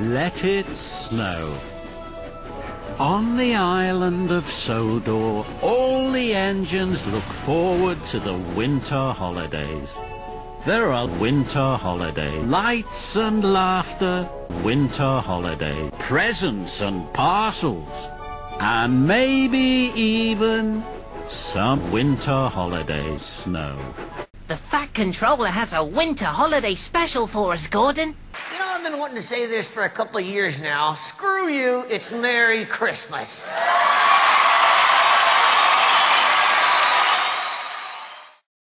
let it snow. On the island of Sodor, all the engines look forward to the winter holidays. There are winter holidays, lights and laughter, winter holiday, presents and parcels, and maybe even some winter holiday snow. The Fat Controller has a winter holiday special for us, Gordon. You know, I've been wanting to say this for a couple of years now. Screw you, it's Merry Christmas.